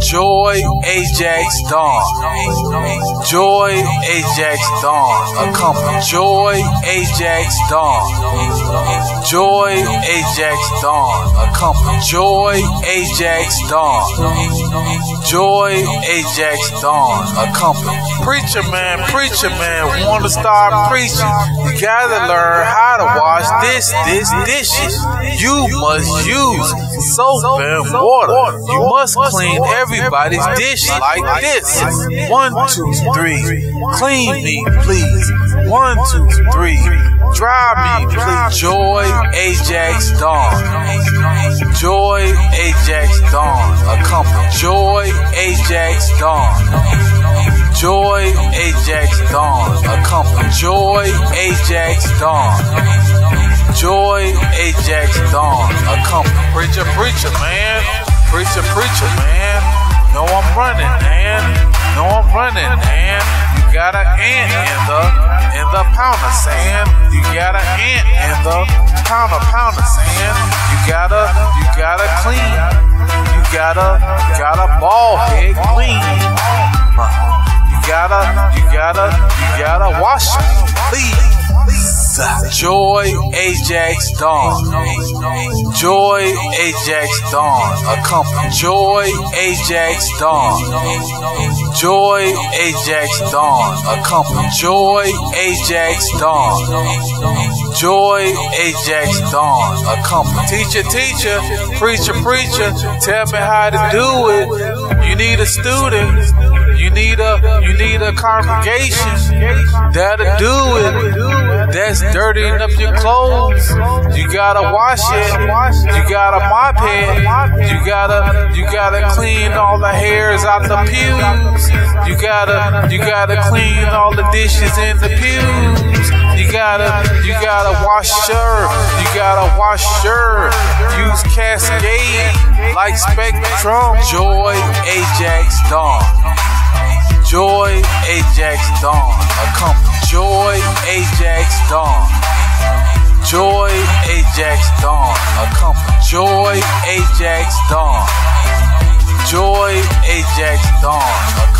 Joy Ajax Dawn. Joy Ajax Dawn. Accompany. Joy Ajax Dawn. Joy Ajax Dawn. Accompany. Joy Ajax Dawn. Joy Ajax Dawn. Accompany. Preacher man, preacher man, wanna start preaching. You gotta learn how to wash this, this, dishes. You must use soap and water. You must clean everybody's dish like this. One, two, three. Clean me, please. One, two, three. Dry me, please. Joy Ajax Dawn. Joy Ajax Dawn. Accompany. Joy Ajax Dawn. Joy Ajax Dawn. A Accompany. Joy Ajax Dawn. Joy Ajax Dawn. A Accompany. Preacher, preacher, man. Preacher, preacher, man. No, I'm running, man. No, I'm running, man. You got an ant in the in the pound of sand. You got an ant in the pound of pound of sand. You gotta you gotta clean. You gotta gotta ball head clean. You gotta you gotta you gotta wash me, please. Joy Ajax Dawn. Joy Ajax Dawn. Accompany. Joy Ajax Dawn. Joy Ajax Dawn. Accompany. Joy Ajax Dawn. Joy Ajax Dawn. Accompany. Teacher, teacher, preacher, preacher, tell me how to do it. You need a student. You need a you need a congregation that'll do it. That's dirtying up your clothes. You gotta wash it. You gotta mop it. You gotta you gotta clean all the hairs out the pews. You gotta you gotta clean all the dishes in the pews. You gotta you gotta wash your you gotta wash your use Cascade like Spectrum. Joy Ajax Dawn. Joy Ajax Dawn. Accompany. Joy Ajax Dawn. Joy Ajax Dawn. Accompany. Joy Ajax Dawn. Joy Ajax Dawn.